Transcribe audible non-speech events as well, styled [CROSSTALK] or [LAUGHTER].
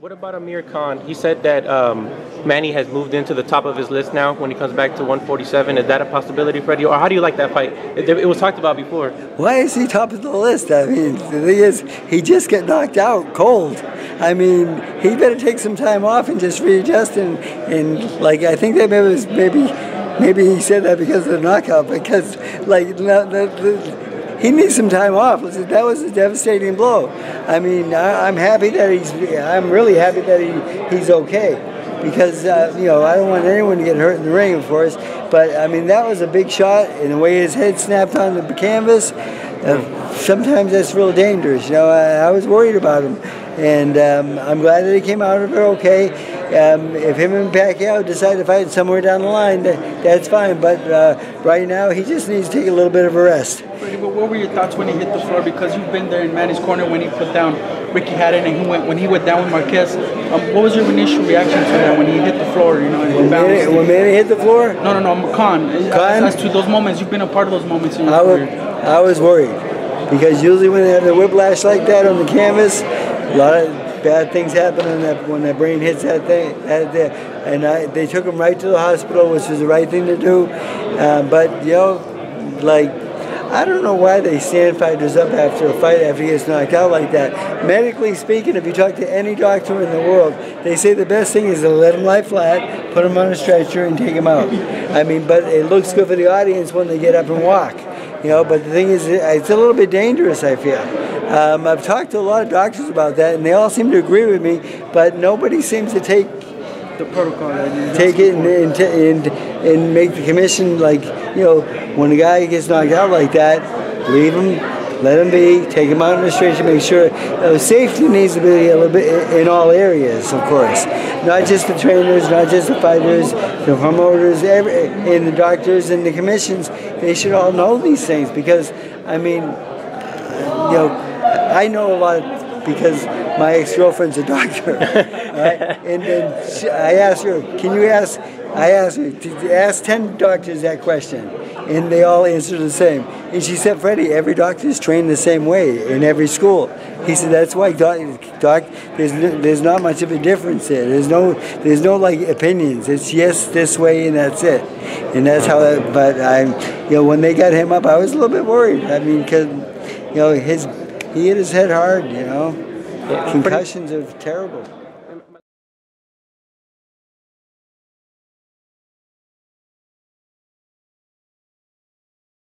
What about Amir Khan? He said that um, Manny has moved into the top of his list now when he comes back to 147. Is that a possibility, Freddie? Or how do you like that fight? It, it was talked about before. Why is he top of the list? I mean, the thing is, he just got knocked out cold. I mean, he better take some time off and just readjust and, and like, I think that maybe, maybe, maybe he said that because of the knockout, because, like, the, the, he needs some time off. That was a devastating blow. I mean, I, am happy that he's. I'm really happy that he, he's okay, because uh, you know I don't want anyone to get hurt in the ring, of course. But I mean, that was a big shot, and the way his head snapped on the canvas. Uh, sometimes that's real dangerous. You know, I, I was worried about him, and um, I'm glad that he came out of it okay. Um, if him and Pacquiao decide to fight somewhere down the line, that, that's fine. But uh, right now, he just needs to take a little bit of a rest. But What were your thoughts when he hit the floor? Because you've been there in Manny's corner when he put down Ricky Hatton and he went when he went down with Marquez. Um, what was your initial reaction to that when he hit the floor? You know, when Manny, when Manny hit the floor? No, no, no, Khan. Khan? As, as to those moments, you've been a part of those moments in your I career. I was worried because usually when they have the whiplash like that on the canvas, a lot of bad things happen when that when that brain hits that thing. That, and I, they took him right to the hospital, which was the right thing to do. Uh, but you know, like I don't know why they stand fighters up after a fight after he gets knocked out like that. Medically speaking, if you talk to any doctor in the world, they say the best thing is to let him lie flat, put him on a stretcher, and take him out. I mean, but it looks good for the audience when they get up and walk. You know, but the thing is, it's a little bit dangerous, I feel. Um, I've talked to a lot of doctors about that, and they all seem to agree with me, but nobody seems to take the protocol. and Take it and, and, and, and make the commission like, you know, when a guy gets knocked out like that, leave him, let him be, take him out of the stretcher, make sure uh, safety needs to be a little bit in all areas, of course. Not just the trainers, not just the fighters, the promoters, every, and the doctors and the commissions. They should all know these things because, I mean, you know, I know a lot because my ex-girlfriend's a doctor. [LAUGHS] right? And then she, I asked her, can you ask, I asked her, to ask 10 doctors that question. And they all answered the same. And she said, Freddie, every doctor is trained the same way in every school. He said, that's why, doc, doc there's, there's not much of a difference there. There's no, there's no like opinions. It's yes, this way, and that's it. And that's how that, but I, you know, when they got him up, I was a little bit worried. I mean, because, you know, his he hit his head hard, you know. Concussions are terrible.